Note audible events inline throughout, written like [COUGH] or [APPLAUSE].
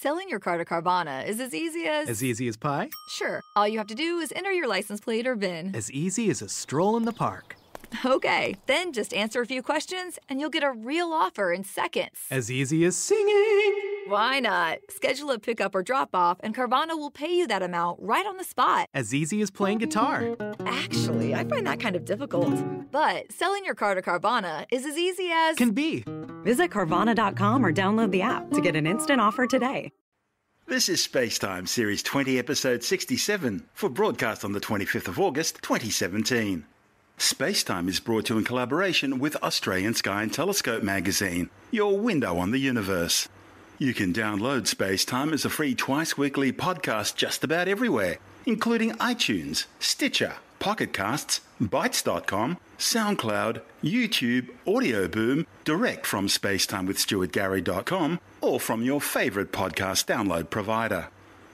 Selling your car to Carvana is as easy as. As easy as pie? Sure. All you have to do is enter your license plate or VIN. As easy as a stroll in the park. Okay, then just answer a few questions and you'll get a real offer in seconds. As easy as singing. Why not? Schedule a pickup or drop off, and Carvana will pay you that amount right on the spot. As easy as playing guitar. Actually, I find that kind of difficult. But selling your car to Carvana is as easy as. Can be. Visit Carvana.com or download the app to get an instant offer today. This is Spacetime Series 20, Episode 67, for broadcast on the 25th of August 2017. Spacetime is brought to you in collaboration with Australian Sky and Telescope magazine, your window on the universe. You can download Spacetime as a free twice weekly podcast just about everywhere, including iTunes, Stitcher, Pocket Casts, Bitesz.com, SoundCloud, YouTube, Audio Boom, direct from spacetimewithstuartgary.com, or from your favorite podcast download provider.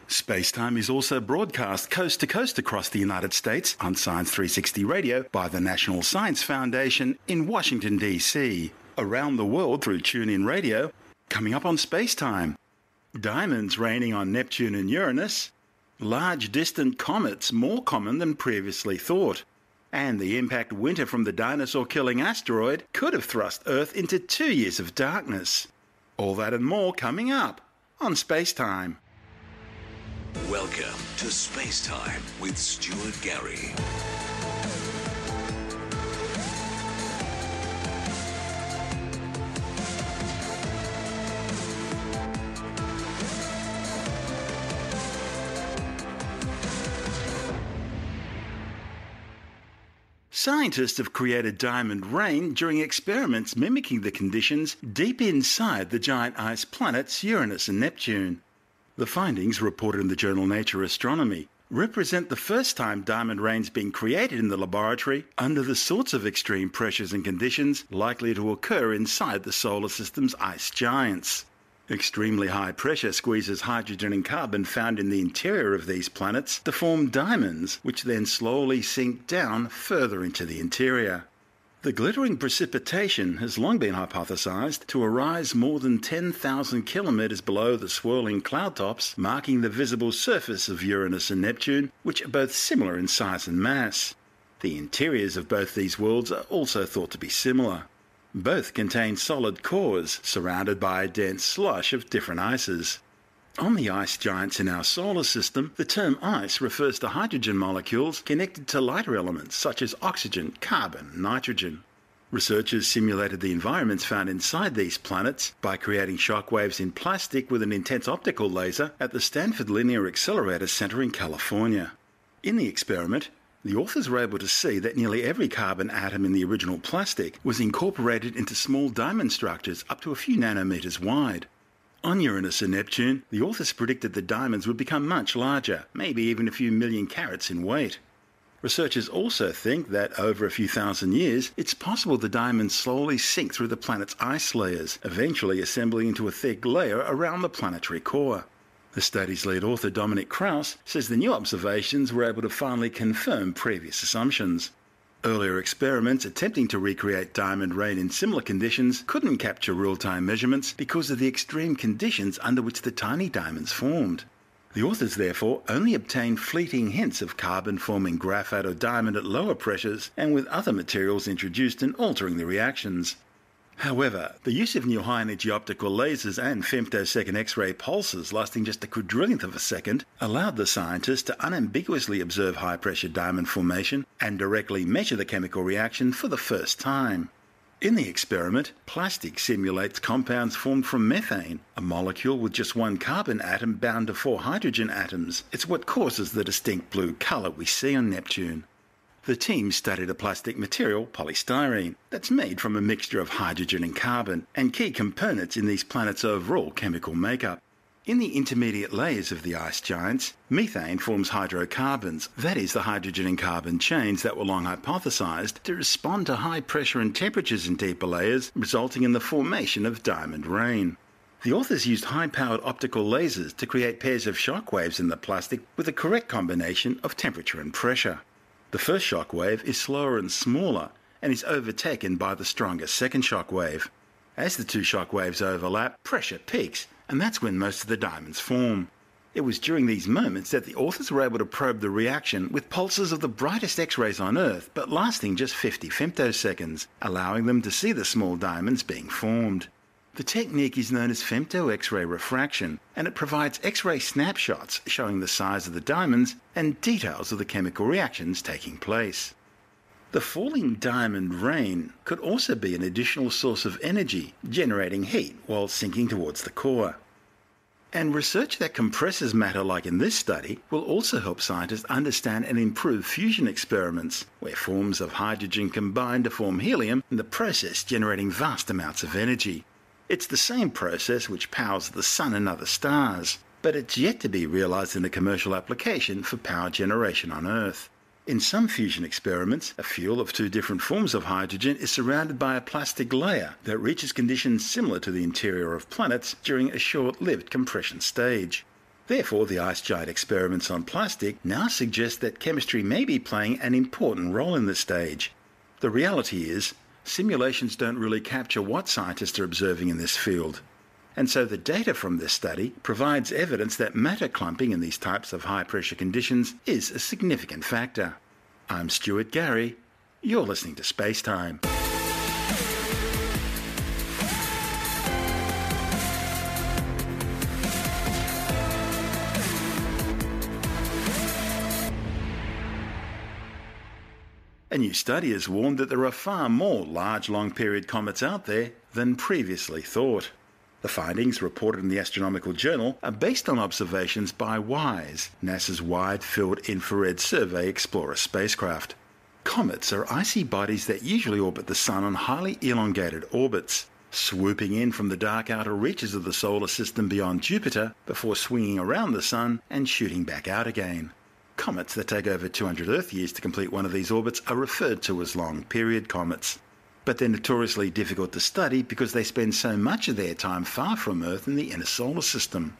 Spacetime is also broadcast coast to coast across the United States on Science 360 Radio by the National Science Foundation in Washington, D.C., around the world through TuneIn Radio, coming up on Spacetime. Diamonds raining on Neptune and Uranus, large distant comets more common than previously thought, and the impact winter from the dinosaur killing asteroid could have thrust Earth into two years of darkness. All that and more coming up on Spacetime. Welcome to Space Time with Stuart Gary. Scientists have created diamond rain during experiments mimicking the conditions deep inside the giant ice planets Uranus and Neptune. The findings, reported in the journal Nature Astronomy, represent the first time diamond rain's been created in the laboratory under the sorts of extreme pressures and conditions likely to occur inside the solar system's ice giants. Extremely high pressure squeezes hydrogen and carbon found in the interior of these planets to form diamonds, which then slowly sink down further into the interior. The glittering precipitation has long been hypothesized to arise more than 10,000 kilometers below the swirling cloud tops marking the visible surface of Uranus and Neptune, which are both similar in size and mass. The interiors of both these worlds are also thought to be similar. Both contain solid cores surrounded by a dense slush of different ices. On the ice giants in our solar system, the term ice refers to hydrogen molecules connected to lighter elements such as oxygen, carbon, nitrogen. Researchers simulated the environments found inside these planets by creating shock waves in plastic with an intense optical laser at the Stanford Linear Accelerator Center in California. In the experiment, the authors were able to see that nearly every carbon atom in the original plastic was incorporated into small diamond structures up to a few nanometers wide. On Uranus and Neptune, the authors predicted the diamonds would become much larger, maybe even a few million carats in weight. Researchers also think that over a few thousand years, it's possible the diamonds slowly sink through the planet's ice layers, eventually assembling into a thick layer around the planetary core. The study's lead author, Dominic Kraus, says the new observations were able to finally confirm previous assumptions. Earlier experiments attempting to recreate diamond rain in similar conditions couldn't capture real time measurements because of the extreme conditions under which the tiny diamonds formed. The authors therefore only obtained fleeting hints of carbon forming graphite or diamond at lower pressures and with other materials introduced and altering the reactions. However, the use of new high energy optical lasers and femtosecond X ray pulses lasting just a quadrillionth of a second allowed the scientists to unambiguously observe high pressure diamond formation and directly measure the chemical reaction for the first time. In the experiment, plastic simulates compounds formed from methane, a molecule with just one carbon atom bound to four hydrogen atoms. It's what causes the distinct blue colour we see on Neptune. The team studied a plastic material, polystyrene, that's made from a mixture of hydrogen and carbon, and key components in these planets' overall chemical makeup. In the intermediate layers of the ice giants, methane forms hydrocarbons, that is, the hydrogen and carbon chains that were long hypothesized to respond to high pressure and temperatures in deeper layers, resulting in the formation of diamond rain. The authors used high powered optical lasers to create pairs of shock waves in the plastic with the correct combination of temperature and pressure. The first shock wave is slower and smaller and is overtaken by the stronger second shock wave. As the two shock waves overlap, pressure peaks and that's when most of the diamonds form. It was during these moments that the authors were able to probe the reaction with pulses of the brightest X rays on Earth, but lasting just 50 femtoseconds, allowing them to see the small diamonds being formed. The technique is known as femto X ray diffraction, and it provides X ray snapshots showing the size of the diamonds and details of the chemical reactions taking place. The falling diamond rain could also be an additional source of energy, generating heat while sinking towards the core. And research that compresses matter, like in this study, will also help scientists understand and improve fusion experiments, where forms of hydrogen combine to form helium, in the process generating vast amounts of energy. It's the same process which powers the sun and other stars, but it's yet to be realized in a commercial application for power generation on Earth. In some fusion experiments, a fuel of two different forms of hydrogen is surrounded by a plastic layer that reaches conditions similar to the interior of planets during a short lived compression stage. Therefore, the ice giant experiments on plastic now suggest that chemistry may be playing an important role in this stage. The reality is, simulations don't really capture what scientists are observing in this field. And so the data from this study provides evidence that matter clumping in these types of high pressure conditions is a significant factor. I'm Stuart Gary. You're listening to Space Time. A new study has warned that there are far more large long period comets out there than previously thought. The findings reported in the Astronomical Journal are based on observations by WISE, NASA's Wide Field Infrared Survey Explorer spacecraft. Comets are icy bodies that usually orbit the Sun on highly elongated orbits, swooping in from the dark outer reaches of the solar system beyond Jupiter before swinging around the Sun and shooting back out again. Comets that take over 200 Earth years to complete one of these orbits are referred to as long period comets but they're notoriously difficult to study because they spend so much of their time far from Earth in the inner solar system.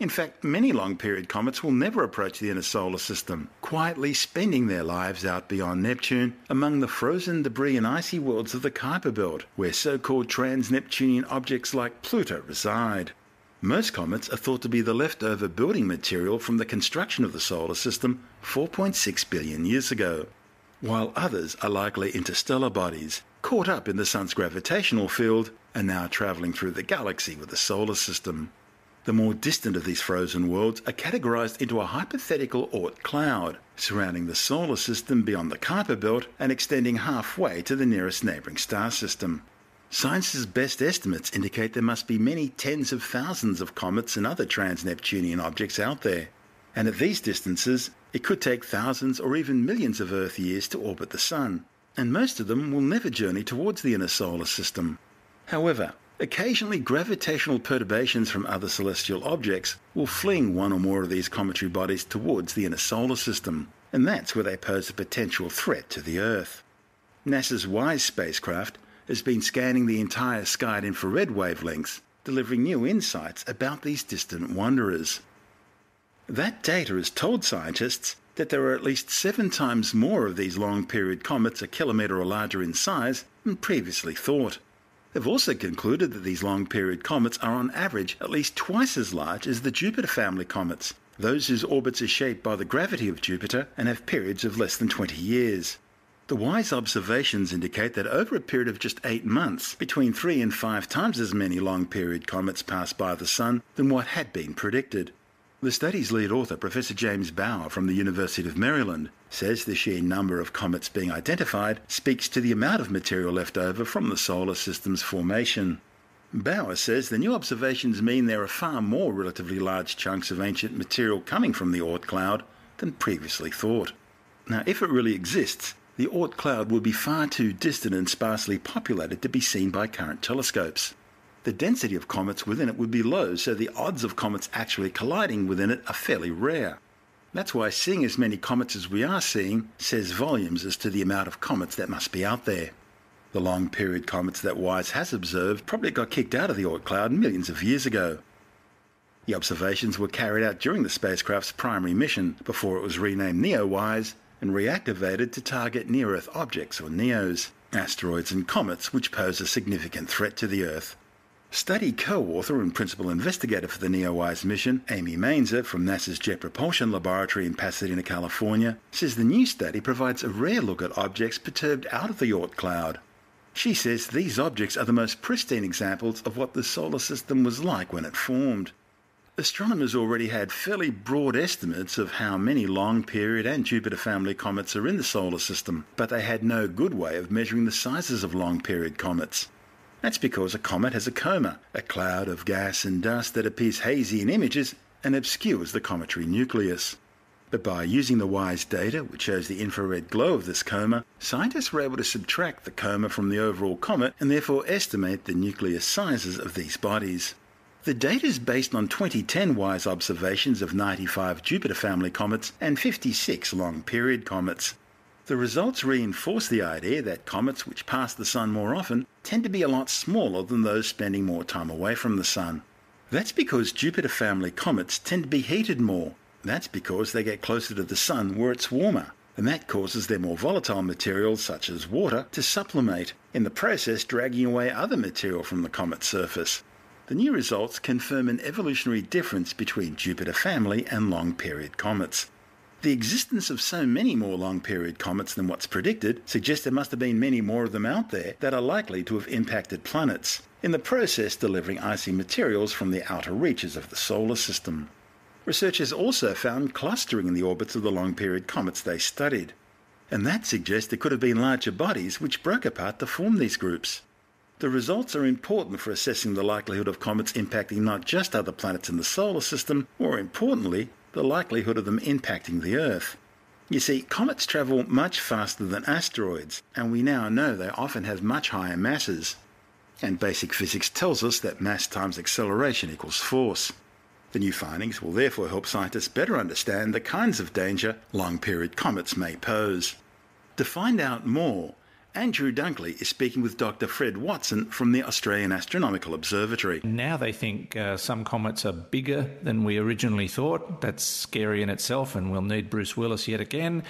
In fact, many long period comets will never approach the inner solar system, quietly spending their lives out beyond Neptune among the frozen debris and icy worlds of the Kuiper Belt, where so called trans Neptunian objects like Pluto reside. Most comets are thought to be the leftover building material from the construction of the solar system 4.6 billion years ago, while others are likely interstellar bodies caught up in the Sun's gravitational field, and now travelling through the galaxy with the solar system. The more distant of these frozen worlds are categorized into a hypothetical Oort cloud, surrounding the solar system beyond the Kuiper belt and extending halfway to the nearest neighboring star system. Science's best estimates indicate there must be many tens of thousands of comets and other trans Neptunian objects out there. And at these distances, it could take thousands or even millions of Earth years to orbit the Sun and most of them will never journey towards the inner solar system. However, occasionally gravitational perturbations from other celestial objects will fling one or more of these cometary bodies towards the inner solar system, and that's where they pose a potential threat to the Earth. NASA's WISE spacecraft has been scanning the entire sky at infrared wavelengths, delivering new insights about these distant wanderers. That data has told scientists that there are at least seven times more of these long period comets a kilometre or larger in size than previously thought. They've also concluded that these long period comets are on average at least twice as large as the Jupiter family comets, those whose orbits are shaped by the gravity of Jupiter and have periods of less than 20 years. The WISE observations indicate that over a period of just eight months, between three and five times as many long period comets pass by the Sun than what had been predicted. The study's lead author, Professor James Bauer from the University of Maryland, says the sheer number of comets being identified speaks to the amount of material left over from the solar system's formation. Bauer says the new observations mean there are far more relatively large chunks of ancient material coming from the Oort cloud than previously thought. Now, if it really exists, the Oort cloud would be far too distant and sparsely populated to be seen by current telescopes the density of comets within it would be low, so the odds of comets actually colliding within it are fairly rare. That's why seeing as many comets as we are seeing says volumes as to the amount of comets that must be out there. The long period comets that WISE has observed probably got kicked out of the Oort cloud millions of years ago. The observations were carried out during the spacecraft's primary mission before it was renamed NEOWISE and reactivated to target near Earth objects or NEOs, asteroids and comets which pose a significant threat to the Earth. Study co-author and principal investigator for the NEOWISE mission, Amy Mainzer from NASA's Jet Propulsion Laboratory in Pasadena, California, says the new study provides a rare look at objects perturbed out of the Oort cloud. She says these objects are the most pristine examples of what the solar system was like when it formed. Astronomers already had fairly broad estimates of how many long period and Jupiter family comets are in the solar system, but they had no good way of measuring the sizes of long period comets. That's because a comet has a coma, a cloud of gas and dust that appears hazy in images and obscures the cometary nucleus. But by using the WISE data, which shows the infrared glow of this coma, scientists were able to subtract the coma from the overall comet and therefore estimate the nucleus sizes of these bodies. The data is based on 2010 WISE observations of 95 Jupiter family comets and 56 long period comets. The results reinforce the idea that comets which pass the Sun more often tend to be a lot smaller than those spending more time away from the Sun. That's because Jupiter family comets tend to be heated more. That's because they get closer to the Sun where it's warmer, and that causes their more volatile materials, such as water, to sublimate, in the process dragging away other material from the comet's surface. The new results confirm an evolutionary difference between Jupiter family and long period comets. The existence of so many more long period comets than what's predicted suggests there must have been many more of them out there that are likely to have impacted planets, in the process delivering icy materials from the outer reaches of the solar system. Researchers also found clustering in the orbits of the long period comets they studied, and that suggests there could have been larger bodies which broke apart to form these groups. The results are important for assessing the likelihood of comets impacting not just other planets in the solar system, more importantly, the likelihood of them impacting the Earth. You see, comets travel much faster than asteroids, and we now know they often have much higher masses. And basic physics tells us that mass times acceleration equals force. The new findings will therefore help scientists better understand the kinds of danger long period comets may pose. To find out more, Andrew Dunkley is speaking with Dr. Fred Watson from the Australian Astronomical Observatory. Now they think uh, some comets are bigger than we originally thought. That's scary in itself, and we'll need Bruce Willis yet again.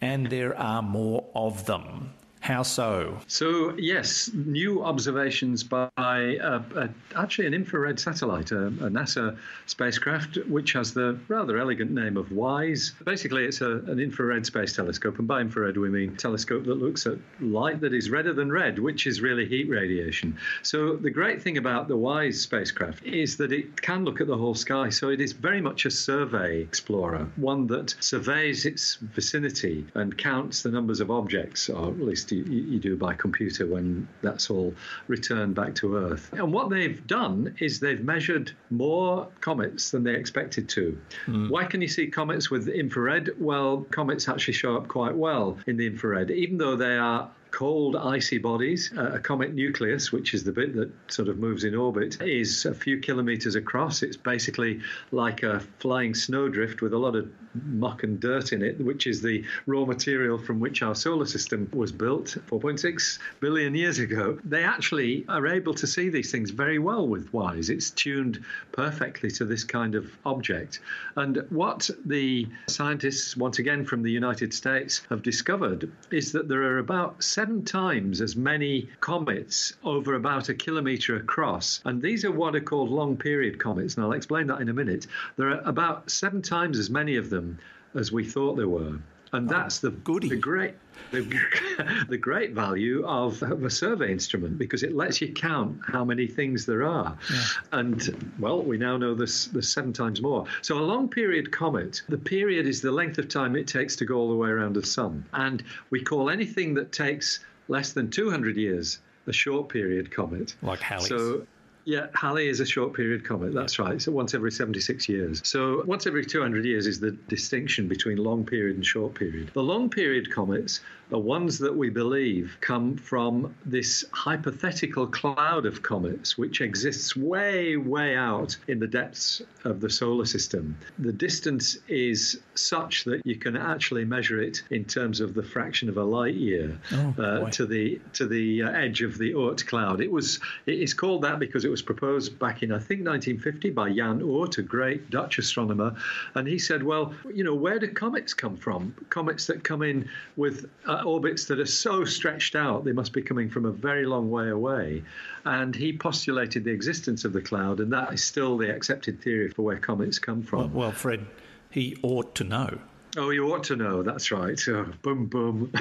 And there are more of them. How so? So, yes, new observations by uh, uh, actually an infrared satellite, a, a, NASA spacecraft, which has the rather elegant name of WISE. Basically, it's a, an infrared space telescope, and by infrared we mean telescope that looks at light that is redder than red, which is really heat radiation. So, the great thing about the WISE spacecraft is that it can look at the whole sky. So, it is very much a survey explorer, one that surveys its vicinity and counts the numbers of objects, or at least you, you, do by computer when that's all returned back to Earth. And what they've done is they've measured more comets than they expected to. Mm. Why can you see comets with infrared? Well, comets actually show up quite well in the infrared, even though they are cold, icy bodies. Uh, a comet nucleus, which is the bit that sort of moves in orbit, is a few kilometers across. It's basically like a flying snowdrift with a lot of muck and dirt in it, which is the raw material from which our solar system was built 4.6 billion years ago. They actually are able to see these things very well with WISE. It's tuned perfectly to this kind of object. And what the scientists, once again from the United States, have discovered is that there are about seven times as many comets over about a kilometre across. And these are what are called long period comets. And I'll explain that in a minute. There are about seven times as many of them as we thought there were. And oh, that's the, the great the, [LAUGHS] the great value of, of, a survey instrument because it lets you count how many things there are. Yeah. And well, we now know there's, there's seven times more. So a long period comet, the period is the length of time it takes to go all the way around the sun. And we call anything that takes less than 200 years a short period comet. Like Halley's. So yeah, Halley is a short period comet. That's right. So once every 76 years. So once every 200 years is the distinction between long period and short period. The long period comets are ones that we believe come from this hypothetical cloud of comets, which exists way, way out in the depths of the solar system. The distance is such that you can actually measure it in terms of the fraction of a light year oh, uh, to the to the uh, edge of the Oort cloud. It was it is called that because it was proposed back in, I think, 1950 by Jan Oort, a great Dutch astronomer. And he said, well, you know, where do comets come from? Comets that come in with uh, orbits that are so stretched out, they must be coming from a very long way away. And he postulated the existence of the cloud, and that is still the accepted theory for where comets come from. Well, well Fred, he ought to know. Oh, you ought to know. That's right. Oh, boom, boom.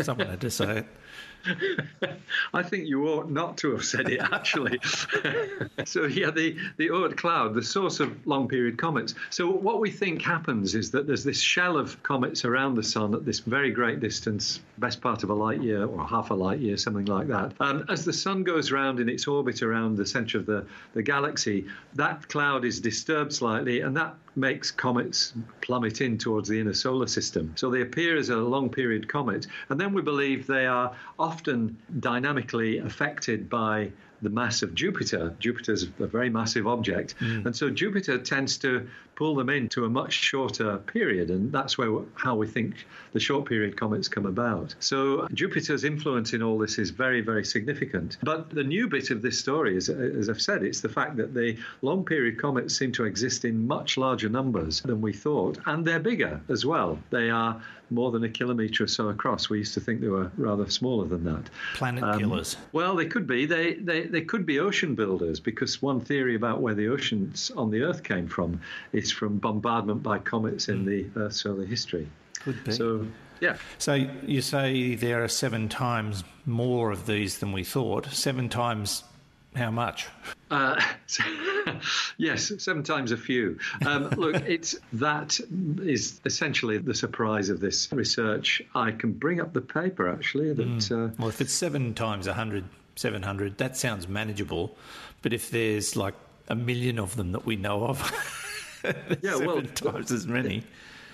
Someone had to say it. [LAUGHS] [LAUGHS] I think you ought not to have said it, actually. [LAUGHS] so, yeah, the, the Oort cloud, the source of long period comets. So, what we think happens is that there's this shell of comets around the sun at this very great distance, best part of a light year or half a light year, something like that. And as the sun goes round in its orbit around the center of the, the galaxy, that cloud is disturbed slightly, and that makes comets plummet in towards the inner solar system. So they appear as a long period comet. And then we believe they are often dynamically affected by the mass of Jupiter. Jupiter's a very massive object. Mm. And so Jupiter tends to pull them into a much shorter period. And that's where how we think the short period comets come about. So Jupiter's influence in all this is very, very significant. But the new bit of this story is, as I've said, it's the fact that the long period comets seem to exist in much larger numbers than we thought. And they're bigger as well. They are more than a kilometre or so across. We used to think they were rather smaller than that. Planet um, killers. Well, they could be. They, they they could be ocean builders because one theory about where the oceans on the Earth came from is from bombardment by comets in mm. the Earth's early history. Could be. So yeah. So you say there are seven times more of these than we thought. Seven times how much? Uh, [LAUGHS] [LAUGHS] yes, seven times a few. Um, look, [LAUGHS] it's that is essentially the surprise of this research. I can bring up the paper actually. That mm. uh, well, if it's seven times a hundred, seven hundred, that sounds manageable. But if there's like a million of them that we know of, [LAUGHS] yeah, seven well, times as many.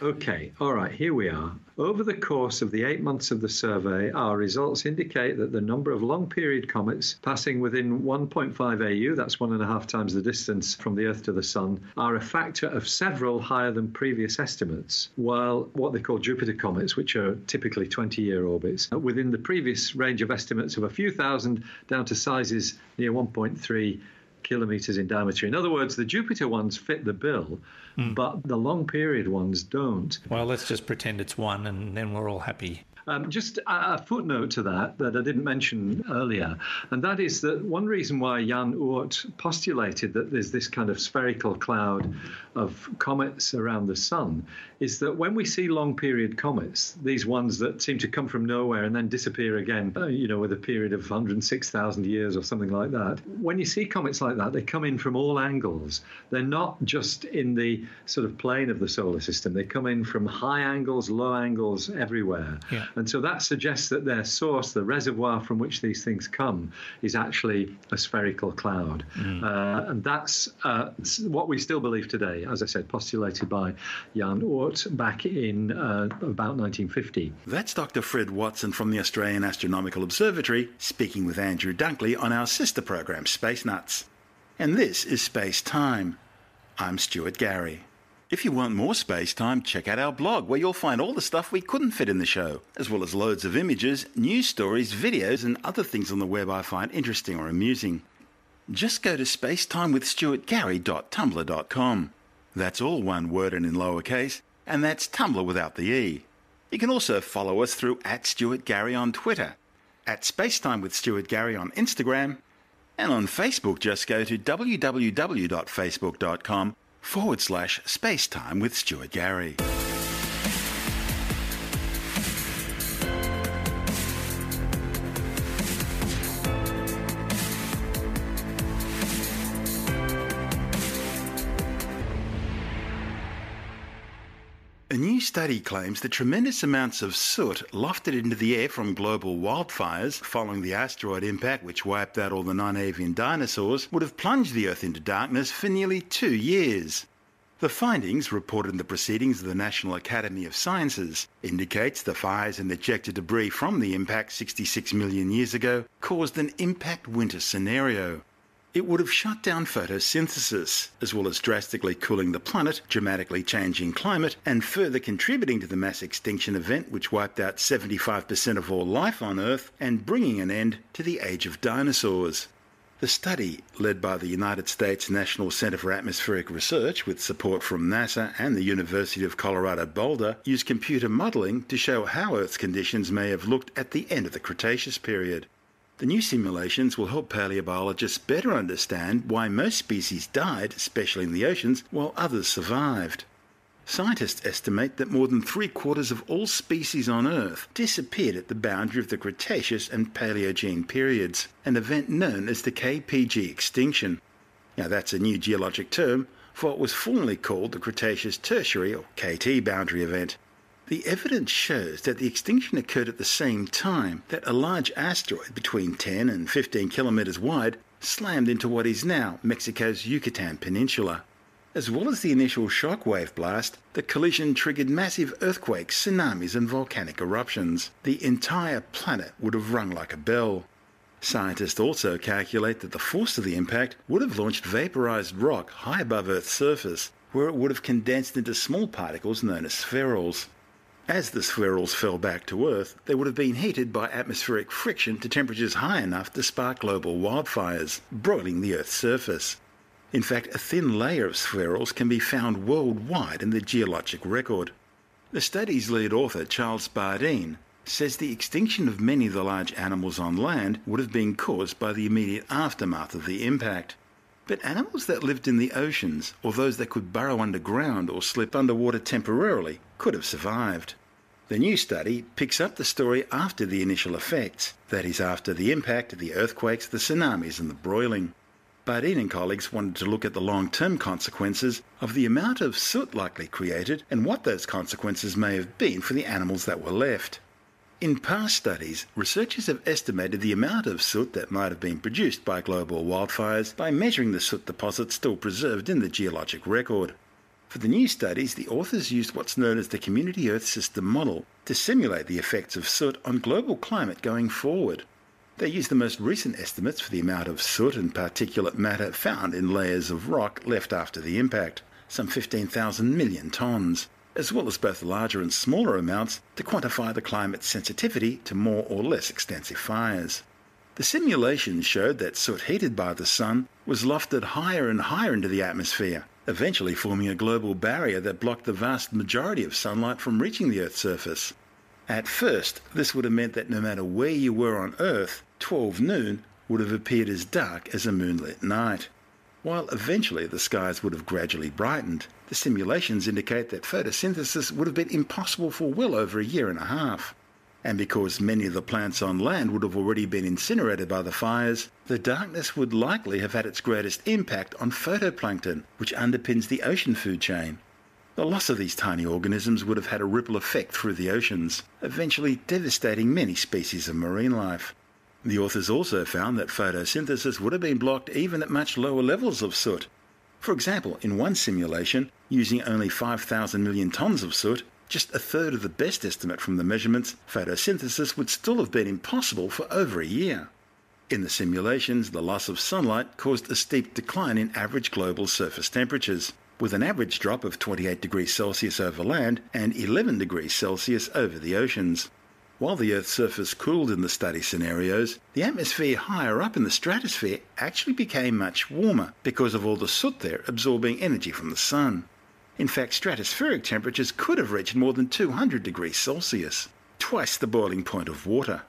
Okay, all right, here we are. Over the course of the eight months of the survey, our results indicate that the number of long period comets passing within 1.5 AU, that's one and a half times the distance from the Earth to the Sun, are a factor of several higher than previous estimates, while what they call Jupiter comets, which are typically 20 year orbits, within the previous range of estimates of a few thousand down to sizes near 1.3 kilometers in diameter. In other words, the Jupiter ones fit the bill, mm. but the long period ones don't. Well, let's just pretend it's one and then we're all happy. Um, just a footnote to that that I didn't mention earlier, and that is that one reason why Jan Oort postulated that there's this kind of spherical cloud of comets around the sun is that when we see long period comets, these ones that seem to come from nowhere and then disappear again, uh, you know, with a period of 106,000 years or something like that, when you see comets like that, they come in from all angles. They're not just in the sort of plane of the solar system, they come in from high angles, low angles, everywhere. Yeah. And so that suggests that their source, the reservoir from which these things come, is actually a spherical cloud. Mm. Uh, and that's uh, what we still believe today, as I said, postulated by Jan Oort back in uh, about 1950. That's Dr. Fred Watson from the Australian Astronomical Observatory speaking with Andrew Dunkley on our sister program, Space Nuts. And this is Space Time. I'm Stuart Gary. If you want more space time, check out our blog where you'll find all the stuff we couldn't fit in the show, as well as loads of images, news stories, videos, and other things on the web I find interesting or amusing. Just go to spacetimewithstuartgary.tumblr.com. That's all one word and in lowercase, and that's Tumblr without the E. You can also follow us through at Stuart Gary on Twitter, at Spacetime with Stuart Gary on Instagram, and on Facebook just go to www.facebook.com forward slash spacetime with Stuart Gary. Study claims that tremendous amounts of soot lofted into the air from global wildfires following the asteroid impact which wiped out all the non avian dinosaurs would have plunged the Earth into darkness for nearly two years. The findings, reported in the Proceedings of the National Academy of Sciences, indicates the fires and ejected debris from the impact 66 million years ago caused an impact winter scenario. It would have shut down photosynthesis, as well as drastically cooling the planet, dramatically changing climate, and further contributing to the mass extinction event which wiped out 75% of all life on Earth and bringing an end to the age of dinosaurs. The study, led by the United States National Center for Atmospheric Research with support from NASA and the University of Colorado Boulder, used computer modeling to show how Earth's conditions may have looked at the end of the Cretaceous period. The new simulations will help paleobiologists better understand why most species died, especially in the oceans, while others survived. Scientists estimate that more than three quarters of all species on Earth disappeared at the boundary of the Cretaceous and Paleogene periods, an event known as the KPG extinction. Now, that's a new geologic term for what was formerly called the Cretaceous Tertiary or KT boundary event. The evidence shows that the extinction occurred at the same time that a large asteroid between 10 and 15 kilometers wide slammed into what is now Mexico's Yucatan Peninsula. As well as the initial shockwave blast, the collision triggered massive earthquakes, tsunamis, and volcanic eruptions. The entire planet would have rung like a bell. Scientists also calculate that the force of the impact would have launched vaporized rock high above Earth's surface, where it would have condensed into small particles known as spherules. As the spherules fell back to Earth, they would have been heated by atmospheric friction to temperatures high enough to spark global wildfires, broiling the Earth's surface. In fact, a thin layer of spherules can be found worldwide in the geologic record. The study's lead author, Charles Bardeen, says the extinction of many of the large animals on land would have been caused by the immediate aftermath of the impact. But animals that lived in the oceans, or those that could burrow underground or slip underwater temporarily, could have survived. The new study picks up the story after the initial effects, that is, after the impact, of the earthquakes, the tsunamis, and the broiling. Bardeen and colleagues wanted to look at the long term consequences of the amount of soot likely created and what those consequences may have been for the animals that were left. In past studies, researchers have estimated the amount of soot that might have been produced by global wildfires by measuring the soot deposits still preserved in the geologic record. For the new studies, the authors used what's known as the Community Earth System model to simulate the effects of soot on global climate going forward. They used the most recent estimates for the amount of soot and particulate matter found in layers of rock left after the impact, some 15,000 million tonnes, as well as both larger and smaller amounts to quantify the climate's sensitivity to more or less extensive fires. The simulations showed that soot heated by the sun was lofted higher and higher into the atmosphere, eventually forming a global barrier that blocked the vast majority of sunlight from reaching the Earth's surface. At first, this would have meant that no matter where you were on Earth, 12 noon would have appeared as dark as a moonlit night. While eventually the skies would have gradually brightened, the simulations indicate that photosynthesis would have been impossible for well over a year and a half. And because many of the plants on land would have already been incinerated by the fires, the darkness would likely have had its greatest impact on phytoplankton, which underpins the ocean food chain. The loss of these tiny organisms would have had a ripple effect through the oceans, eventually devastating many species of marine life. The authors also found that photosynthesis would have been blocked even at much lower levels of soot. For example, in one simulation, using only 5,000 million tonnes of soot, just a third of the best estimate from the measurements, photosynthesis would still have been impossible for over a year. In the simulations, the loss of sunlight caused a steep decline in average global surface temperatures, with an average drop of 28 degrees Celsius over land and 11 degrees Celsius over the oceans. While the Earth's surface cooled in the study scenarios, the atmosphere higher up in the stratosphere actually became much warmer because of all the soot there absorbing energy from the sun. In fact, stratospheric temperatures could have reached more than 200 degrees Celsius, twice the boiling point of water.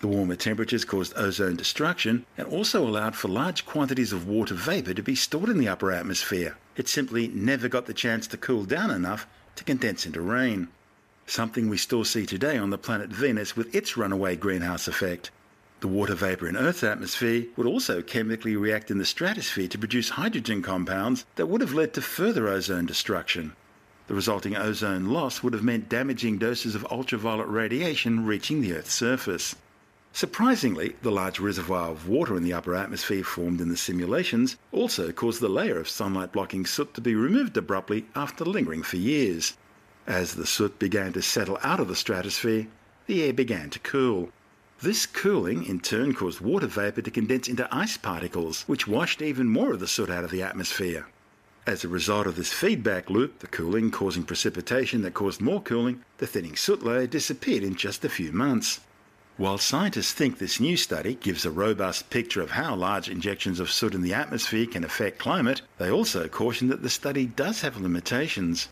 The warmer temperatures caused ozone destruction and also allowed for large quantities of water vapour to be stored in the upper atmosphere. It simply never got the chance to cool down enough to condense into rain something we still see today on the planet Venus with its runaway greenhouse effect. The water vapour in Earth's atmosphere would also chemically react in the stratosphere to produce hydrogen compounds that would have led to further ozone destruction. The resulting ozone loss would have meant damaging doses of ultraviolet radiation reaching the Earth's surface. Surprisingly, the large reservoir of water in the upper atmosphere formed in the simulations also caused the layer of sunlight blocking soot to be removed abruptly after lingering for years. As the soot began to settle out of the stratosphere, the air began to cool. This cooling in turn caused water vapour to condense into ice particles, which washed even more of the soot out of the atmosphere. As a result of this feedback loop, the cooling causing precipitation that caused more cooling, the thinning soot layer disappeared in just a few months. While scientists think this new study gives a robust picture of how large injections of soot in the atmosphere can affect climate, they also caution that the study does have limitations.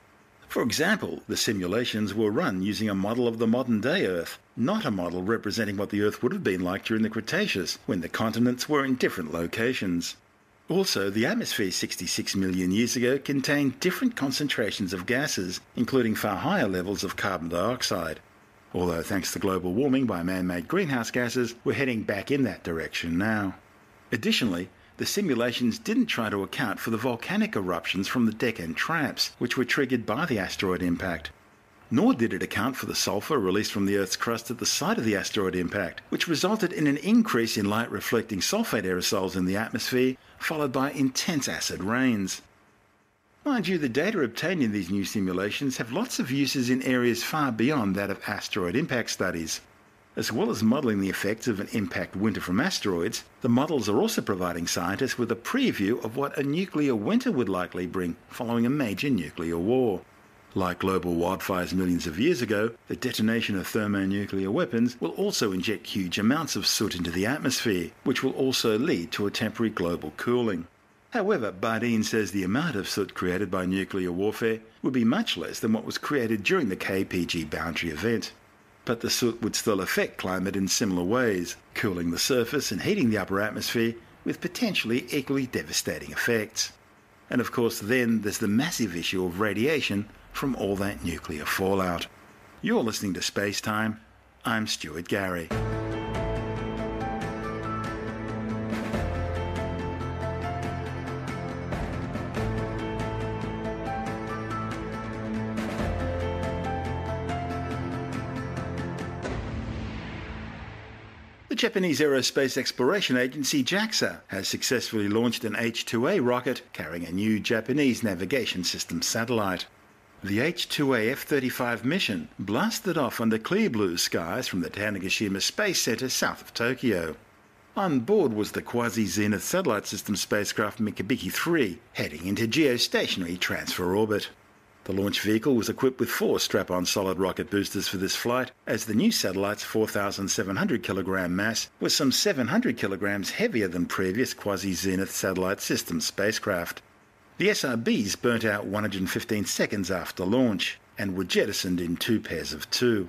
For example, the simulations were run using a model of the modern day Earth, not a model representing what the Earth would have been like during the Cretaceous, when the continents were in different locations. Also, the atmosphere 66 million years ago contained different concentrations of gases, including far higher levels of carbon dioxide although thanks to global warming by man-made greenhouse gases, we're heading back in that direction now. Additionally, the simulations didn't try to account for the volcanic eruptions from the Deccan Traps, which were triggered by the asteroid impact. Nor did it account for the sulfur released from the Earth's crust at the site of the asteroid impact, which resulted in an increase in light reflecting sulfate aerosols in the atmosphere, followed by intense acid rains. Mind you, the data obtained in these new simulations have lots of uses in areas far beyond that of asteroid impact studies. As well as modelling the effects of an impact winter from asteroids, the models are also providing scientists with a preview of what a nuclear winter would likely bring following a major nuclear war. Like global wildfires millions of years ago, the detonation of thermonuclear weapons will also inject huge amounts of soot into the atmosphere, which will also lead to a temporary global cooling. However, Bardeen says the amount of soot created by nuclear warfare would be much less than what was created during the KPG boundary event. But the soot would still affect climate in similar ways, cooling the surface and heating the upper atmosphere with potentially equally devastating effects. And of course, then there's the massive issue of radiation from all that nuclear fallout. You're listening to Space Time. I'm Stuart Gary. Japanese Aerospace Exploration Agency JAXA has successfully launched an H-2A rocket carrying a new Japanese navigation system satellite. The H-2A F-35 mission blasted off under clear blue skies from the Tanegashima Space Center south of Tokyo. On board was the Quasi-Zenith Satellite System spacecraft Michibiki 3, heading into geostationary transfer orbit. The launch vehicle was equipped with four strap-on solid rocket boosters for this flight, as the new satellite's 4,700 kilogram mass was some 700 kilograms heavier than previous quasi-zenith satellite system spacecraft. The SRBs burnt out 115 seconds after launch and were jettisoned in two pairs of two.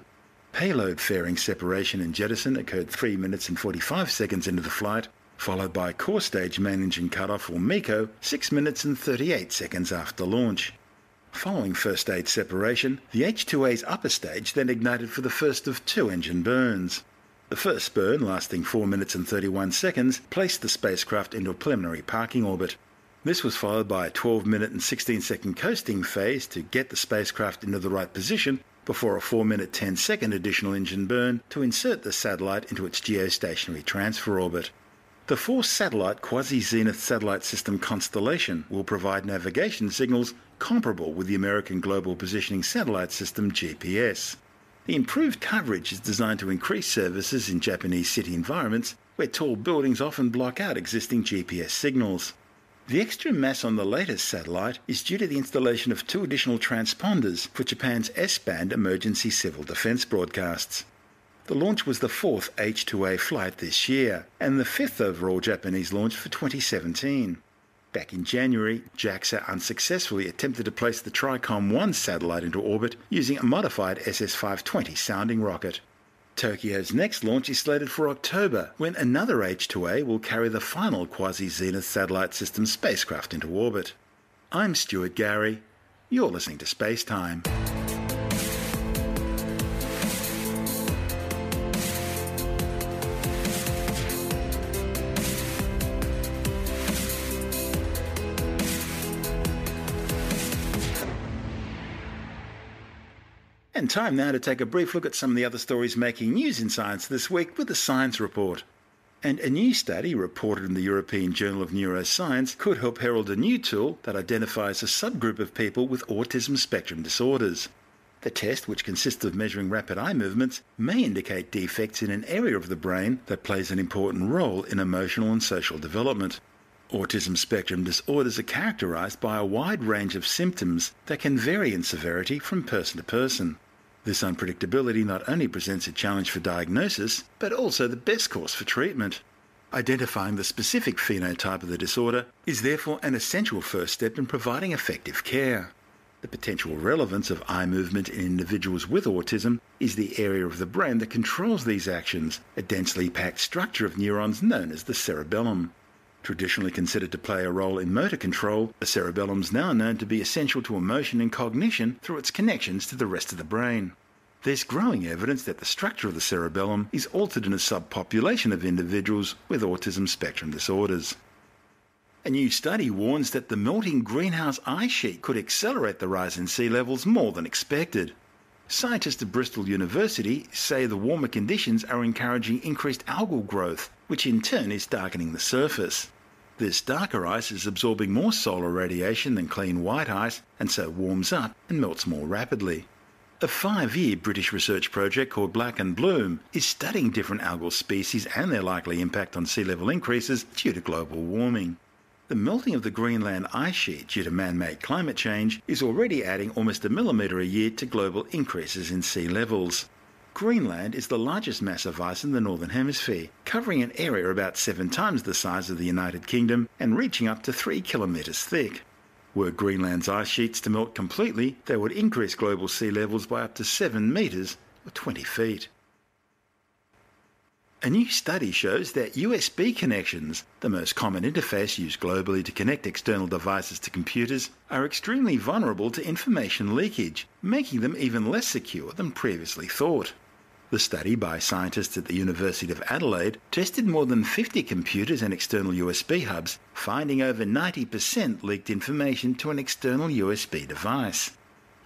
Payload fairing separation and jettison occurred 3 minutes and 45 seconds into the flight, followed by core stage main engine cutoff or MECO 6 minutes and 38 seconds after launch. Following first stage separation, the H2A's upper stage then ignited for the first of two engine burns. The first burn, lasting 4 minutes and 31 seconds, placed the spacecraft into a preliminary parking orbit. This was followed by a 12 minute and 16 second coasting phase to get the spacecraft into the right position before a 4 minute 10 second additional engine burn to insert the satellite into its geostationary transfer orbit. The four satellite quasi zenith satellite system constellation will provide navigation signals comparable with the American Global Positioning Satellite System GPS. The improved coverage is designed to increase services in Japanese city environments where tall buildings often block out existing GPS signals. The extra mass on the latest satellite is due to the installation of two additional transponders for Japan's S band emergency civil defense broadcasts. The launch was the fourth H2A flight this year and the fifth overall Japanese launch for 2017. Back in January, JAXA unsuccessfully attempted to place the Tricom 1 satellite into orbit using a modified SS 520 sounding rocket. Tokyo's next launch is slated for October, when another H2A will carry the final quasi zenith satellite system spacecraft into orbit. I'm Stuart Gary. You're listening to Space Time. And time now to take a brief look at some of the other stories making news in science this week with the Science Report. And a new study reported in the European Journal of Neuroscience could help herald a new tool that identifies a subgroup of people with autism spectrum disorders. The test, which consists of measuring rapid eye movements, may indicate defects in an area of the brain that plays an important role in emotional and social development. Autism spectrum disorders are characterized by a wide range of symptoms that can vary in severity from person to person. This unpredictability not only presents a challenge for diagnosis, but also the best course for treatment. Identifying the specific phenotype of the disorder is therefore an essential first step in providing effective care. The potential relevance of eye movement in individuals with autism is the area of the brain that controls these actions, a densely packed structure of neurons known as the cerebellum. Traditionally considered to play a role in motor control, the cerebellum is now known to be essential to emotion and cognition through its connections to the rest of the brain. There's growing evidence that the structure of the cerebellum is altered in a subpopulation of individuals with autism spectrum disorders. A new study warns that the melting Greenland ice sheet could accelerate the rise in sea levels more than expected. Scientists at Bristol University say the warmer conditions are encouraging increased algal growth, which in turn is darkening the surface. This darker ice is absorbing more solar radiation than clean white ice and so warms up and melts more rapidly. A five year British research project called Black and Bloom is studying different algal species and their likely impact on sea level increases due to global warming. The melting of the Greenland ice sheet due to man made climate change is already adding almost a millimetre a year to global increases in sea levels. Greenland is the largest mass of ice in the Northern Hemisphere, covering an area about seven times the size of the United Kingdom and reaching up to three kilometres thick. Were Greenland's ice sheets to melt completely, they would increase global sea levels by up to 7 metres or 20 feet. A new study shows that USB connections, the most common interface used globally to connect external devices to computers, are extremely vulnerable to information leakage, making them even less secure than previously thought. The study by scientists at the University of Adelaide tested more than 50 computers and external USB hubs, finding over 90% leaked information to an external USB device.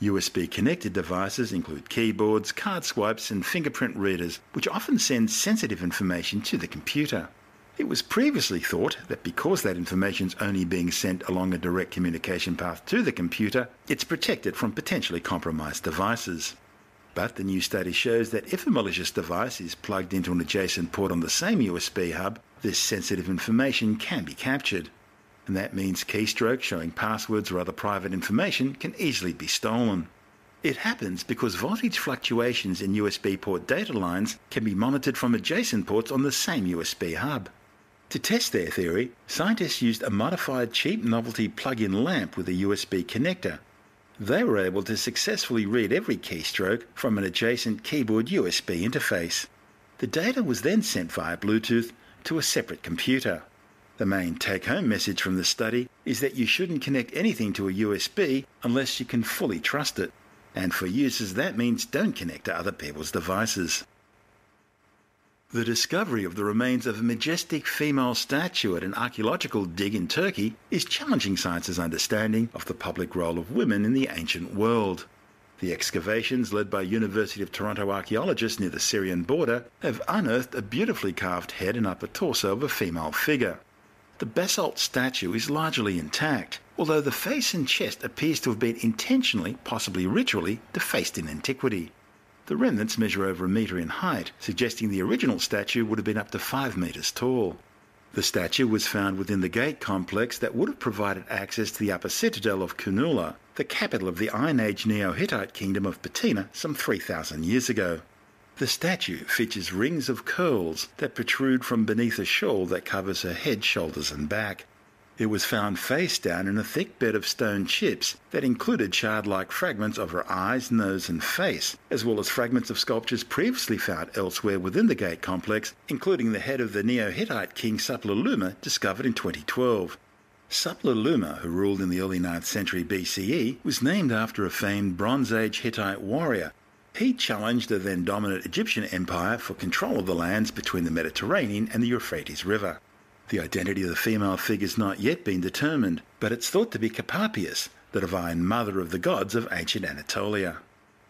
USB connected devices include keyboards, card swipes, and fingerprint readers, which often send sensitive information to the computer. It was previously thought that because that information is only being sent along a direct communication path to the computer, it's protected from potentially compromised devices. But the new study shows that if a malicious device is plugged into an adjacent port on the same USB hub, this sensitive information can be captured and that means keystrokes showing passwords or other private information can easily be stolen. It happens because voltage fluctuations in USB port data lines can be monitored from adjacent ports on the same USB hub. To test their theory, scientists used a modified cheap novelty plug-in lamp with a USB connector. They were able to successfully read every keystroke from an adjacent keyboard USB interface. The data was then sent via Bluetooth to a separate computer. The main take home message from the study is that you shouldn't connect anything to a USB unless you can fully trust it. And for users, that means don't connect to other people's devices. The discovery of the remains of a majestic female statue at an archaeological dig in Turkey is challenging science's understanding of the public role of women in the ancient world. The excavations, led by University of Toronto archaeologists near the Syrian border, have unearthed a beautifully carved head and upper torso of a female figure. The basalt statue is largely intact, although the face and chest appears to have been intentionally, possibly ritually, defaced in antiquity. The remnants measure over a metre in height, suggesting the original statue would have been up to five metres tall. The statue was found within the gate complex that would have provided access to the upper citadel of Kunulua, the capital of the Iron Age Neo-Hittite kingdom of Patina some 3,000 years ago. The statue features rings of curls that protrude from beneath a shawl that covers her head, shoulders, and back. It was found face down in a thick bed of stone chips that included shard like fragments of her eyes, nose, and face, as well as fragments of sculptures previously found elsewhere within the gate complex, including the head of the Neo Hittite king Suppiluliuma, discovered in 2012. Suppiluliuma, who ruled in the early 9th century BCE, was named after a famed Bronze Age Hittite warrior he challenged the then dominant Egyptian empire for control of the lands between the Mediterranean and the Euphrates River. The identity of the female figure has not yet been determined, but it's thought to be Kupapiyas, the divine mother of the gods of ancient Anatolia.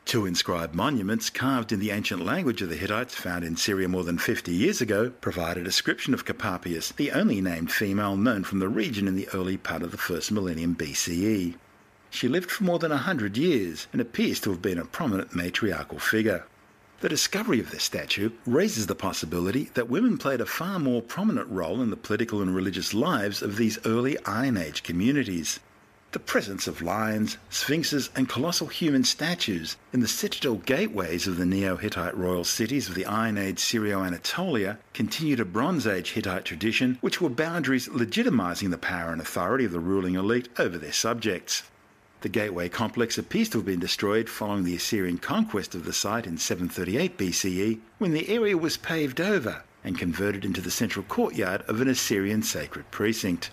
Two inscribed monuments carved in the ancient language of the Hittites found in Syria more than 50 years ago provide a description of Kupapiyas, the only named female known from the region in the early part of the first millennium BCE. She lived for more than a hundred years and appears to have been a prominent matriarchal figure. The discovery of this statue raises the possibility that women played a far more prominent role in the political and religious lives of these early Iron Age communities. the presence of lions, sphinxes, and colossal human statues in the citadel gateways of the Neo Hittite royal cities of the Iron Age Syrio Anatolia continued a Bronze Age Hittite tradition, which were boundaries legitimizing the power and authority of the ruling elite over their subjects. The gateway complex appears to have been destroyed following the Assyrian conquest of the site in 738 BCE, when the area was paved over and converted into the central courtyard of an Assyrian sacred precinct.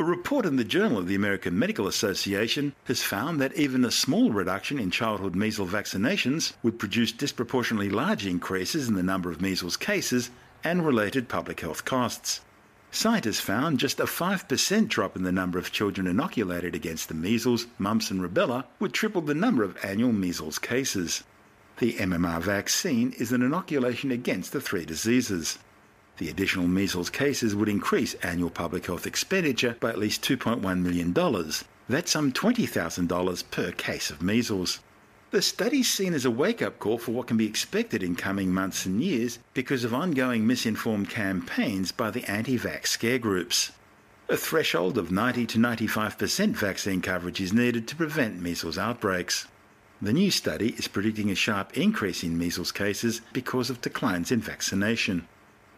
A report in the Journal of the American Medical Association has found that even a small reduction in childhood measles vaccinations would produce disproportionately large increases in the number of measles cases and related public health costs. Scientists found just a 5% drop in the number of children inoculated against the measles, mumps, and rubella would triple the number of annual measles cases. The MMR vaccine is an inoculation against the three diseases. The additional measles cases would increase annual public health expenditure by at least $2.1 million. That's some $20,000 per case of measles. The study's seen as a wake up call for what can be expected in coming months and years because of ongoing misinformed campaigns by the anti vax scare groups. A threshold of 90 to 95% vaccine coverage is needed to prevent measles outbreaks. The new study is predicting a sharp increase in measles cases because of declines in vaccination.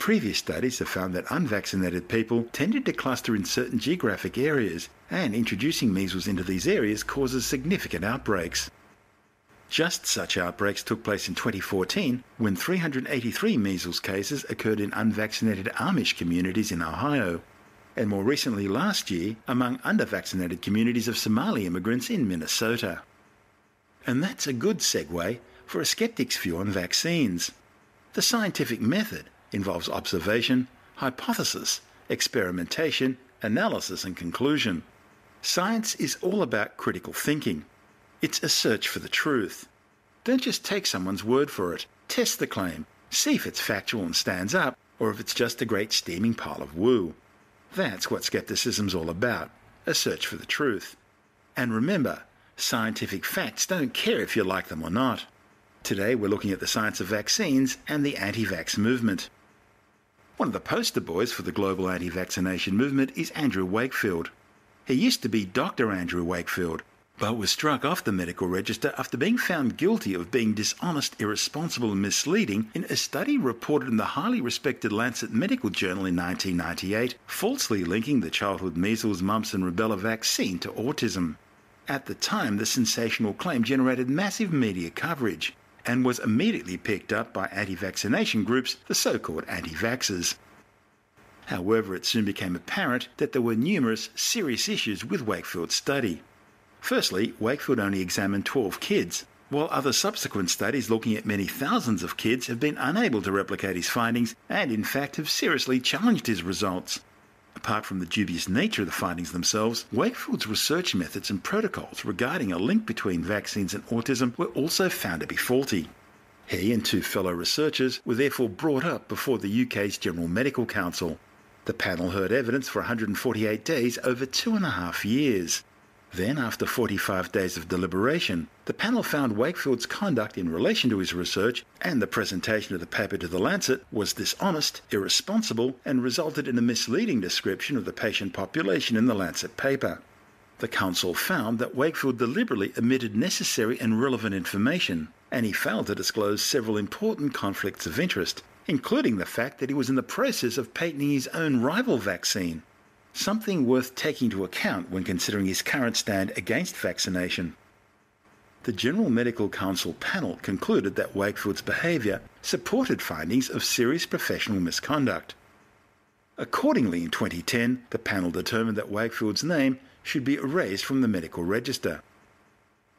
Previous studies have found that unvaccinated people tended to cluster in certain geographic areas, and introducing measles into these areas causes significant outbreaks. Just such outbreaks took place in 2014 when 383 measles cases occurred in unvaccinated Amish communities in Ohio, and more recently last year among undervaccinated communities of Somali immigrants in Minnesota. And that's a good segue for a skeptic's view on vaccines. The scientific method involves observation, hypothesis, experimentation, analysis, and conclusion. Science is all about critical thinking. It's a search for the truth. Don't just take someone's word for it. Test the claim. See if it's factual and stands up, or if it's just a great steaming pile of woo. That's what skepticism's all about a search for the truth. And remember, scientific facts don't care if you like them or not. Today we're looking at the science of vaccines and the anti vax movement. One of the poster boys for the global anti vaccination movement is Andrew Wakefield. He used to be Dr. Andrew Wakefield, but was struck off the medical register after being found guilty of being dishonest, irresponsible, and misleading in a study reported in the highly respected Lancet Medical Journal in 1998, falsely linking the childhood measles, mumps, and rubella vaccine to autism. At the time, the sensational claim generated massive media coverage and was immediately picked up by anti vaccination groups, the so called anti vaxxers. However, it soon became apparent that there were numerous serious issues with Wakefield's study. Firstly, Wakefield only examined 12 kids, while other subsequent studies looking at many thousands of kids have been unable to replicate his findings and, in fact, have seriously challenged his results. Apart from the dubious nature of the findings themselves, Wakefield's research methods and protocols regarding a link between vaccines and autism were also found to be faulty. He and two fellow researchers were therefore brought up before the UK's General Medical Council. The panel heard evidence for 148 days over two and a half years. Then, after 45 days of deliberation, the panel found Wakefield's conduct in relation to his research and the presentation of the paper to the Lancet was dishonest, irresponsible, and resulted in a misleading description of the patient population in the Lancet paper. The council found that Wakefield deliberately omitted necessary and relevant information, and he failed to disclose several important conflicts of interest, including the fact that he was in the process of patenting his own rival vaccine, something worth taking into account when considering his current stand against vaccination. The General Medical Council panel concluded that Wakefield's behaviour supported findings of serious professional misconduct. Accordingly, in 2010, the panel determined that Wakefield's name should be erased from the medical register.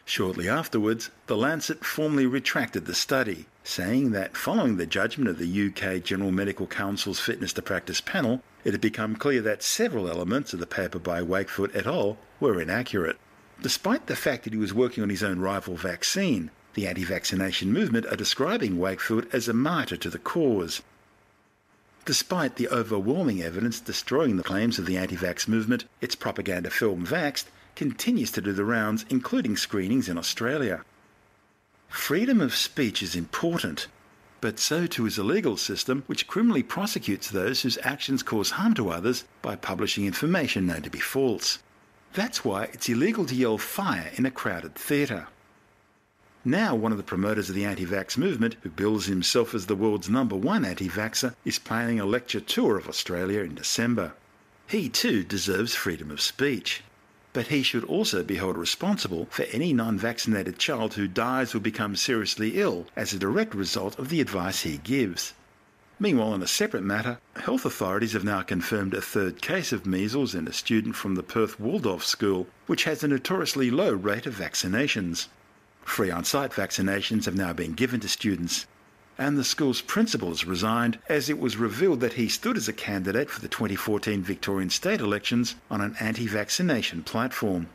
Shortly afterwards, the Lancet formally retracted the study, saying that following the judgment of the UK General Medical Council's Fitness to Practice panel, it had become clear that several elements of the paper by Wakefield et al. were inaccurate. Despite the fact that he was working on his own rival vaccine, the anti vaccination movement are describing Wakefield as a martyr to the cause. Despite the overwhelming evidence destroying the claims of the anti vax movement, its propaganda film Vaxxed continues to do the rounds, including screenings in Australia. Freedom of speech is important, but so too is a legal system which criminally prosecutes those whose actions cause harm to others by publishing information known to be false. That's why it's illegal to yell fire in a crowded theatre. Now, one of the promoters of the anti vax movement, who bills himself as the world's number one anti vaxxer, is planning a lecture tour of Australia in December. He too deserves freedom of speech. But he should also be held responsible for any non vaccinated child who dies or becomes seriously ill as a direct result of the advice he gives. Meanwhile, on a separate matter, health authorities have now confirmed a third case of measles in a student from the Perth Waldorf School, which has a notoriously low rate of vaccinations. Free on site vaccinations have now been given to students. And the school's principal has resigned as it was revealed that he stood as a candidate for the 2014 Victorian state elections on an anti vaccination platform.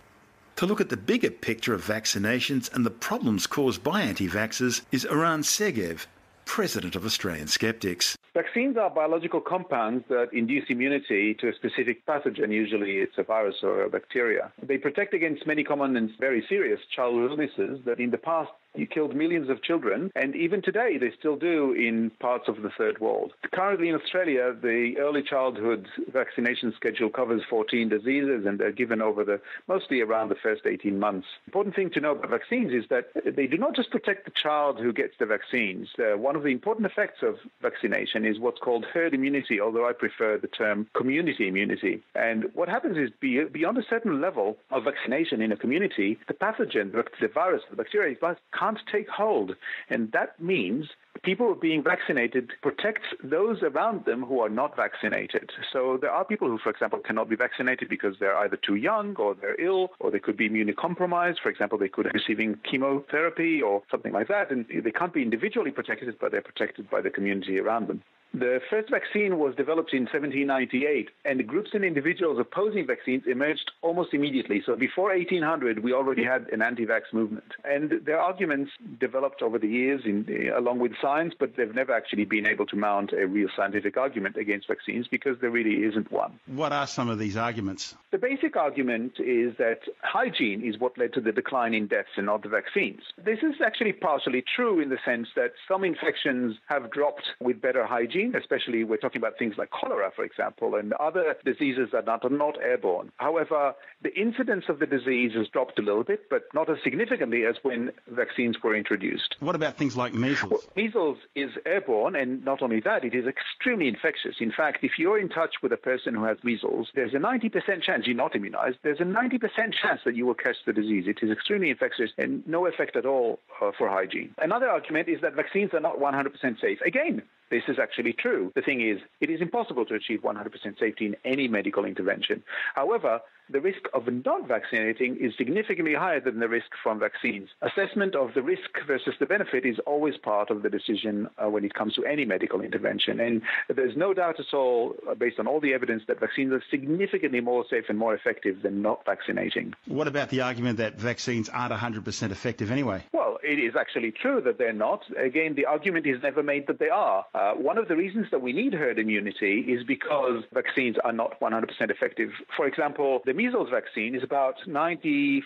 To look at the bigger picture of vaccinations and the problems caused by anti vaxxers is Eran Segev, president of Australian Skeptics. Vaccines are biological compounds that induce immunity to a specific pathogen. Usually it's a virus or a bacteria. They protect against many common and very serious childhood illnesses that in the past you killed millions of children, and even today they still do in parts of the third world. Currently in Australia, the early childhood vaccination schedule covers 14 diseases, and they're given over the mostly around the first 18 months. Important thing to know about vaccines is that they do not just protect the child who gets the vaccines. Uh, one of the important effects of vaccination is what's called herd immunity, although I prefer the term community immunity. And what happens is beyond a certain level of vaccination in a community, the pathogen, the virus, the bacteria, can't take hold. And that means people being vaccinated protects those around them who are not vaccinated. So there are people who, for example, cannot be vaccinated because they're either too young or they're ill or they could be immunocompromised. For example, they could be receiving chemotherapy or something like that. And they can't be individually protected, but they're protected by the community around them. The first vaccine was developed in 1798, and groups and individuals opposing vaccines emerged almost immediately. So before 1800, we already had an anti-vax movement, and their arguments developed over the years, in, eh, along with science, but they've never actually been able to mount a real scientific argument against vaccines because there really isn't one. What are some of these arguments? The basic argument is that hygiene is what led to the decline in deaths and not the vaccines. This is actually partially true in the sense that some infections have dropped with better hygiene hygiene, especially we're talking about things like cholera, for example, and other diseases that are not airborne. However, the incidence of the disease has dropped a little bit, but not as significantly as when vaccines were introduced. What about things like measles? Well, measles is airborne, and not only that, it is extremely infectious. In fact, if you're in touch with a person who has measles, there's a 90% chance you're not immunized. There's a 90% chance that you will catch the disease. It is extremely infectious and no effect at all uh, for hygiene. Another argument is that vaccines are not 100% safe. Again, this is actually true. The thing is, it is impossible to achieve 100% safety in any medical intervention. However, the risk of not vaccinating is significantly higher than the risk from vaccines. Assessment of the risk versus the benefit is always part of the decision uh, when it comes to any medical intervention. And there's no doubt at all, uh, based on all the evidence, that vaccines are significantly more safe and more effective than not vaccinating. What about the argument that vaccines aren't 100% effective anyway? Well, it is actually true that they're not. Again, the argument is never made that they are. Uh, one of the reasons that we need herd immunity is because vaccines are not 100% effective. For example, the measles vaccine is about 95%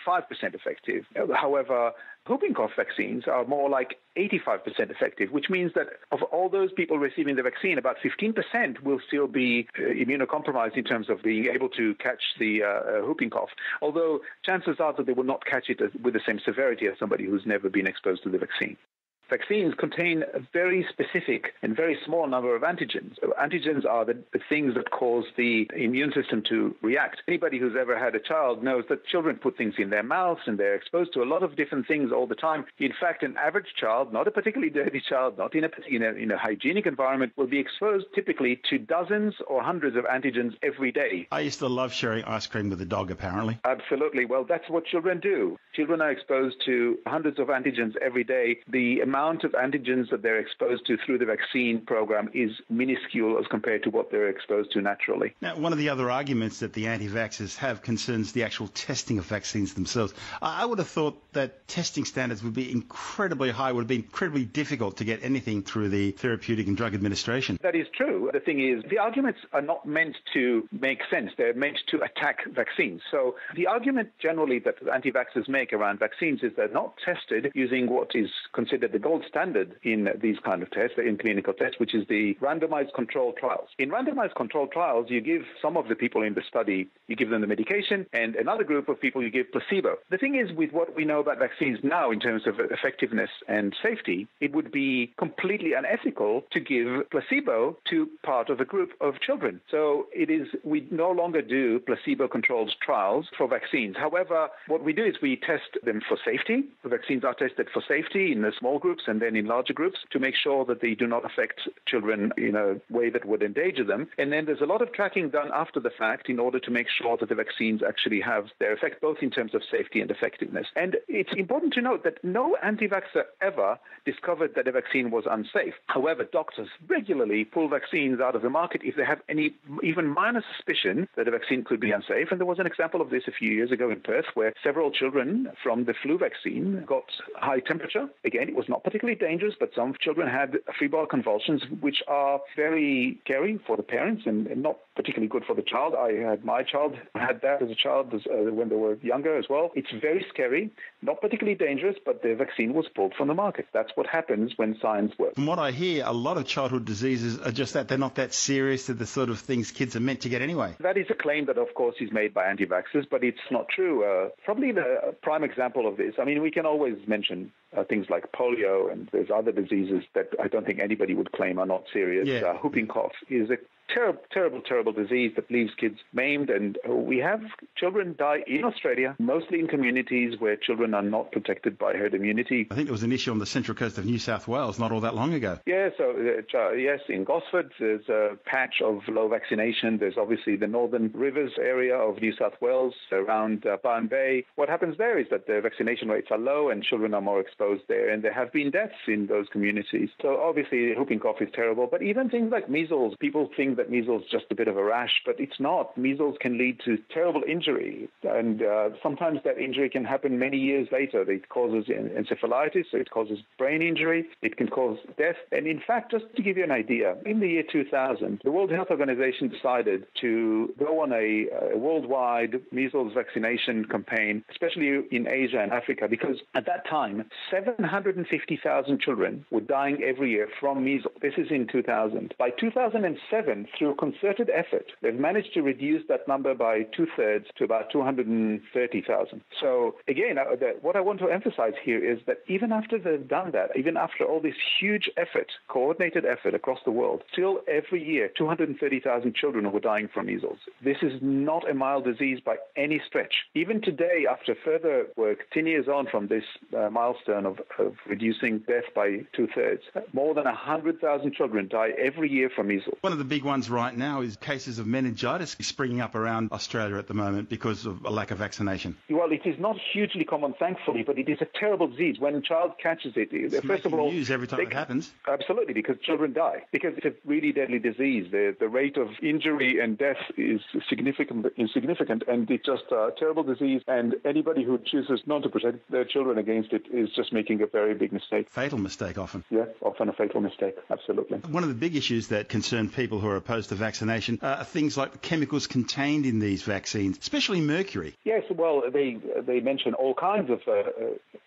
effective. However, whooping cough vaccines are more like 85% effective, which means that of all those people receiving the vaccine, about 15% will still be uh, immunocompromised in terms of being able to catch the uh, uh, whooping cough. Although chances are that they will not catch it with the same severity as somebody who's never been exposed to the vaccine. Vaccines contain a very specific and very small number of antigens. Antigens are the, the, things that cause the immune system to react. Anybody who's ever had a child knows that children put things in their mouths and they're exposed to a lot of different things all the time. In fact, an average child, not a particularly dirty child, not in a, in a, in a hygienic environment, will be exposed typically to dozens or hundreds of antigens every day. I used to love sharing ice cream with a dog, apparently. Absolutely. Well, that's what children do. Children are exposed to hundreds of antigens every day. The amount of antigens that they're exposed to through the vaccine program is minuscule as compared to what they're exposed to naturally. Now, one of the other arguments that the anti-vaxxers have concerns the actual testing of vaccines themselves. I would have thought that testing standards would be incredibly high, would be incredibly difficult to get anything through the Therapeutic and Drug Administration. That is true. The thing is, the arguments are not meant to make sense. They're meant to attack vaccines. So the argument generally that anti-vaxxers make make around vaccines is they're not tested using what is considered the gold standard in these kind of tests, in clinical tests, which is the randomized controlled trials. In randomized controlled trials, you give some of the people in the study, you give them the medication, and another group of people you give placebo. The thing is, with what we know about vaccines now in terms of effectiveness and safety, it would be completely unethical to give placebo to part of a group of children. So it is we no longer do placebo-controlled trials for vaccines. However, what we do is we test them for safety. The vaccines are tested for safety in a small groups and then in larger groups to make sure that they do not affect children in a way that would endanger them. And then there's a lot of tracking done after the fact in order to make sure that the vaccines actually have their effect both in terms of safety and effectiveness. And it's important to note that no anti-vaxxer ever discovered that a vaccine was unsafe. However, doctors regularly pull vaccines out of the market if they have any even minor suspicion that a vaccine could be unsafe. And there was an example of this a few years ago in Perth where several children from the flu vaccine got high temperature. Again, it was not particularly dangerous, but some children had febrile convulsions, which are very scary for the parents and, and not particularly good for the child. I had my child had that as a child as, uh, when they were younger as well. It's very scary, not particularly dangerous, but the vaccine was pulled from the market. That's what happens when science works. From what I hear, a lot of childhood diseases are just that they're not that serious. They're the sort of things kids are meant to get anyway. That is a claim that, of course, is made by anti-vaxxers, but it's not true. Uh, probably the prime example of this. I mean, we can always mention uh, things like polio, and there's other diseases that I don't think anybody would claim are not serious. Yeah. Uh, whooping cough is a terrible, terrible, terrible disease that leaves kids maimed. And we have children die in Australia, mostly in communities where children are not protected by herd immunity. I think there was an issue on the central coast of New South Wales not all that long ago. Yeah, so uh, yes, in Gosford, there's a patch of low vaccination. There's obviously the Northern Rivers area of New South Wales around uh, Byron Bay. What happens there is that the vaccination rates are low and children are more exposed there, and there have been deaths in those communities. So obviously, whooping cough is terrible, but even things like measles, people think that measles is just a bit of a rash, but it's not. Measles can lead to terrible injury, and uh, sometimes that injury can happen many years later. It causes encephalitis, so it causes brain injury, it can cause death. And in fact, just to give you an idea, in the year 2000, the World Health Organization decided to go on a, a worldwide measles vaccination campaign, especially in Asia and Africa, because at that time, 750,000 children were dying every year from measles. This is in 2000. By 2007, through concerted effort, they've managed to reduce that number by two thirds to about 230,000. So, again, uh, what I want to emphasize here is that even after they've done that, even after all this huge effort, coordinated effort across the world, still every year 230,000 children were dying from measles. This is not a mild disease by any stretch. Even today, after further work, 10 years on from this uh, milestone of, of reducing death by two thirds, more than 100,000 children die every year from measles. One of the big ones right now is cases of meningitis springing up around Australia at the moment because of a lack of vaccination. Well, it is not hugely common, thankfully, but it is a terrible disease. When a child catches it, it's first of all, news every time it happens. Absolutely, because children die. Because it's a really deadly disease. The the rate of injury and death is significant, insignificant, and it's just a terrible disease. And anybody who chooses not to protect their children against it is just making a very big mistake. Fatal mistake, often. Yeah, often a fatal mistake. Absolutely. One of the big issues that concern people who are opposed to vaccination are things like the chemicals contained in these vaccines, especially mercury. Yes, well, they they mention all kinds of uh, uh,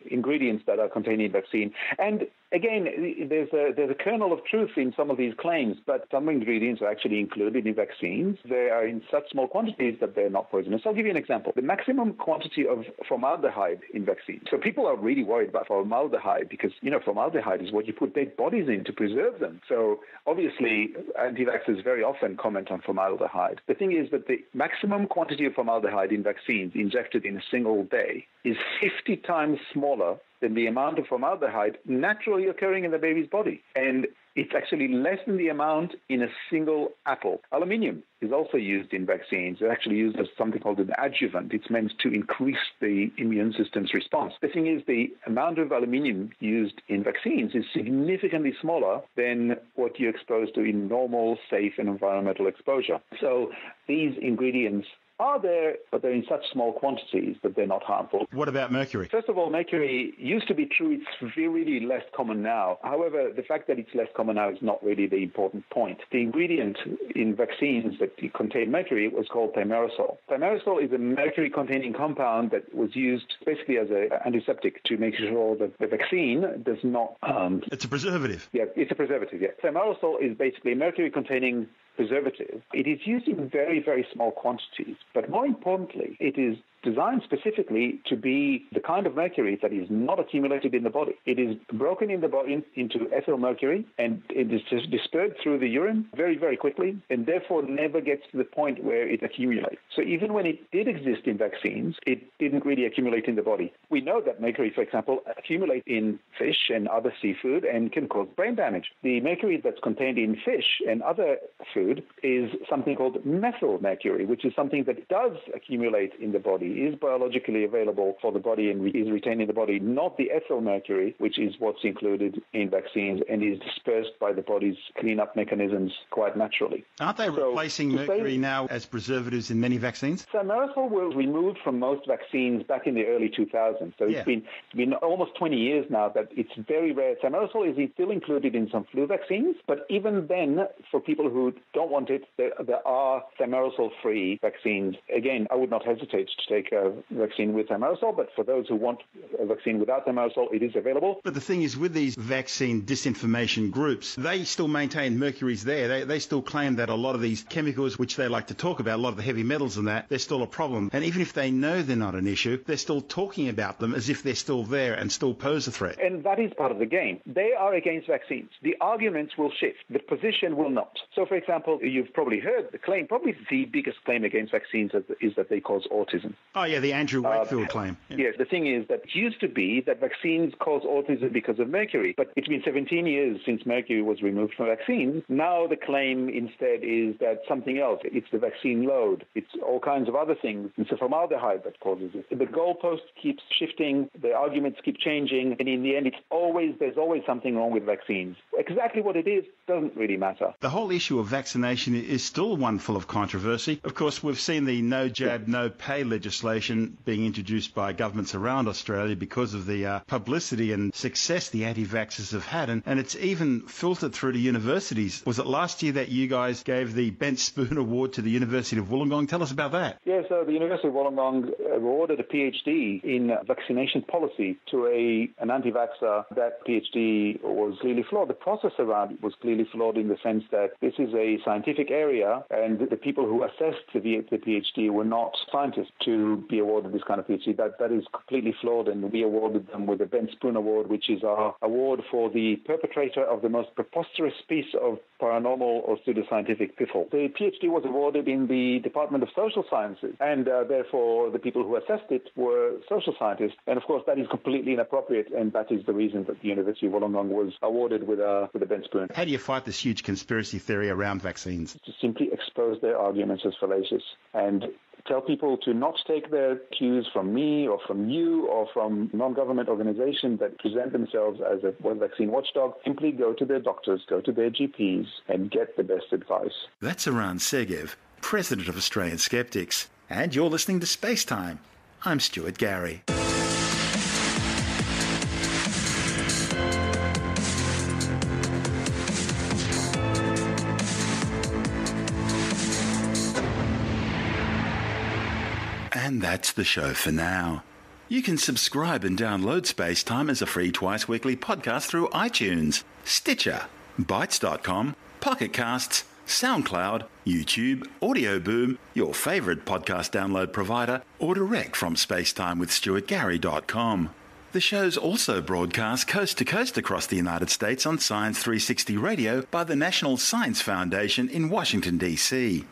ingredients that are contained in vaccine, and again, there's a there's a kernel of truth in some of these claims, but some ingredients are actually included in vaccines. They are in such small quantities that they're not poisonous. I'll give you an example: the maximum quantity of formaldehyde in vaccines. So people are really worried about formaldehyde because you know formaldehyde is what you put dead bodies in to preserve them. So obviously, anti-vaxxers very often comment on formaldehyde. The thing is that the maximum quantity of formaldehyde in vaccines injected in a single day is 50 times smaller than the amount of formaldehyde naturally occurring in the baby's body. And it's actually less than the amount in a single apple. Aluminium is also used in vaccines. It's actually used as something called an adjuvant. It's meant to increase the immune system's response. The thing is, the amount of aluminium used in vaccines is significantly smaller than what you're exposed to in normal, safe, and environmental exposure. So these ingredients are there, but they're in such small quantities that they're not harmful. What about mercury? First of all, mercury used to be true. It's really less common now. However, the fact that it's less common now is not really the important point. The ingredient in vaccines that contain mercury was called thimerosal. Thimerosal is a mercury-containing compound that was used basically as an antiseptic to make sure that the vaccine does not. Um, it's a preservative. Yeah, it's a preservative. Yeah, thimerosal is basically mercury-containing preservative. It is used in very, very small quantities, but more importantly, it is designed specifically to be the kind of mercury that is not accumulated in the body. It is broken in the body into ethyl mercury and it is just dispersed through the urine very, very quickly and therefore never gets to the point where it accumulates. So even when it did exist in vaccines, it didn't really accumulate in the body. We know that mercury, for example, accumulates in fish and other seafood and can cause brain damage. The mercury that's contained in fish and other food is something called methyl mercury, which is something that does accumulate in the body is biologically available for the body and is retained in the body, not the ethyl mercury, which is what's included in vaccines and is dispersed by the body's cleanup mechanisms quite naturally. Aren't they So, replacing to say- mercury now as preservatives in many vaccines? Thimerosal was removed from most vaccines back in the early 2000s. So Yeah. it's been it's been almost 20 years now that it's very rare. Thimerosal is still included in some flu vaccines, but even then, for people who don't want it, there, there are thimerosal-free vaccines. Again, I would not hesitate to take a vaccine with thimerosal, but for those who want a vaccine without thimerosal, it is available. But the thing is, with these vaccine disinformation groups, they still maintain mercury's there. They, they still claim that a lot of these chemicals, which they like to talk about, a lot of the heavy metals and that, they're still a problem. And even if they know they're not an issue, they're still talking about them as if they're still there and still pose a threat. And that is part of the game. They are against vaccines. The arguments will shift. The position will not. So, for example, you've probably heard the claim, probably the biggest claim against vaccines is that they cause autism. Oh, yeah, the Andrew uh, Wakefield claim. Yes, the thing is that it used to be that vaccines cause autism because of mercury, but it's been 17 years since mercury was removed from vaccines. Now the claim instead is that something else. It's the vaccine load. It's all kinds of other things. It's the formaldehyde that causes it. The goalpost keeps shifting. The arguments keep changing, and in the end, it's always there's always something wrong with vaccines. Exactly what it is doesn't really matter. The whole issue of vaccination is still one full of controversy. Of course, we've seen the no jab, no pay legislation being introduced by governments around Australia because of the uh, publicity and success the anti vaxxers have had. And, and it's even filtered through to universities. Was it last year that you guys gave the Bent Spoon [LAUGHS] Award to the University of Wollongong? Tell us about that. Yeah, so the University of Wollongong awarded a PhD in vaccination policy to a an anti-vaxxer. That PhD was clearly flawed. The process around it was clearly flawed in the sense that this is a scientific area, and the people who assessed the, the PhD were not scientists to be awarded this kind of PhD. That that is completely flawed, and we awarded them with the Bent Spoon Award, which is our award for the perpetrator of the most preposterous piece of paranormal or pseudoscientific piffle. The PhD was awarded in the Department of Social Sciences, and uh, therefore the people who assessed it were social scientists. And of course, that is completely inappropriate, and that is the reason that the University of Wollongong was awarded with a with a Bent Spoon. How do you fight this huge conspiracy theory around vaccines? To simply expose their arguments as fallacious and tell people to not take their cues from me or from you or from non-government organizations that present themselves as a vaccine watchdog. Simply go to their doctors, go to their GPs, and get the best advice. That's Eran Segev, President of Australian Skeptics. And you're listening to Space Time. I'm Stuart Gary. And that's the show for now. You can subscribe and download Space Time as a free twice weekly podcast through iTunes, Stitcher, Bitesz.com, Pocket Casts, SoundCloud, YouTube, Audio Boom, your favorite podcast download provider, or direct from spacetimewithstuartgary.com. The show's also broadcast coast to coast across the United States on Science 360 Radio by the National Science Foundation in Washington, D.C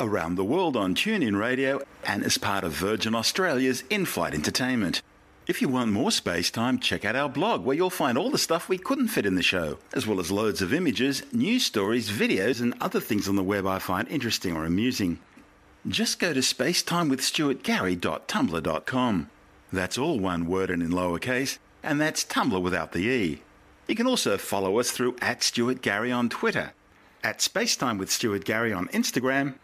around the world on TuneIn Radio and as part of Virgin Australia's in flight entertainment. If you want more space time, check out our blog where you'll find all the stuff we couldn't fit in the show, as well as loads of images, news stories, videos, and other things on the web I find interesting or amusing. Just go to spacetimewithstuartgary.tumblr.com. That's all one word and in lowercase, and that's Tumblr without the E. You can also follow us through at Stuart Gary on Twitter, at Spacetime with Stuart Gary on Instagram,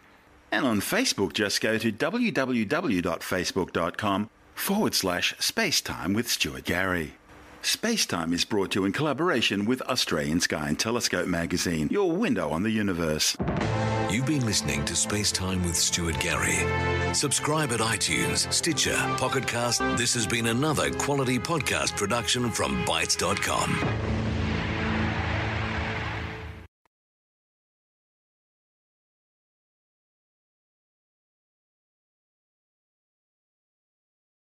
And on Facebook, just go to www.facebook.com forward slash spacetime with Stuart Gary. Spacetime is brought to you in collaboration with Australian Sky and Telescope magazine, your window on the universe. You've been listening to Spacetime with Stuart Gary. Subscribe at iTunes, Stitcher, Pocketcast. This has been another quality podcast production from Bitesz.com.